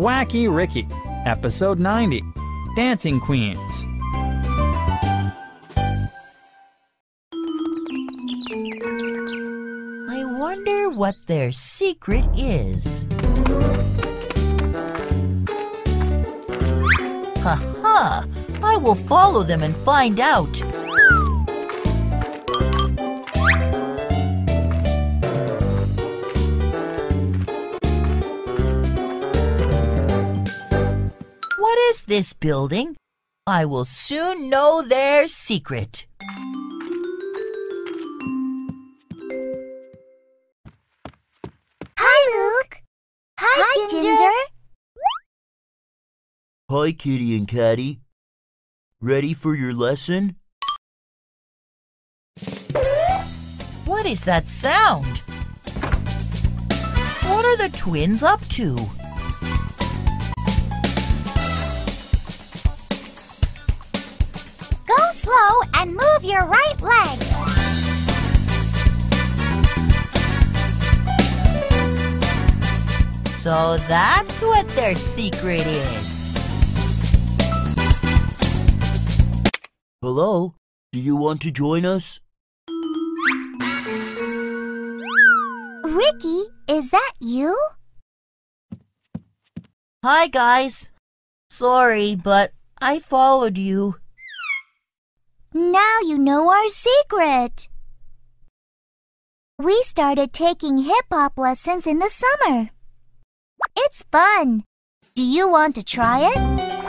Wacky Ricky, Episode 90 Dancing Queens. I wonder what their secret is. Ha ha! I will follow them and find out. This building? I will soon know their secret. Hi, Luke. Hi, Ginger. Hi, Kitty and Catty. Ready for your lesson? What is that sound? What are the twins up to? And move your right leg. So that's what their secret is. Hello? Do you want to join us? Ricky, is that you? Hi, guys. Sorry, but I followed you. You know our secret. We started taking hip hop lessons in the summer. It's fun. Do you want to try it?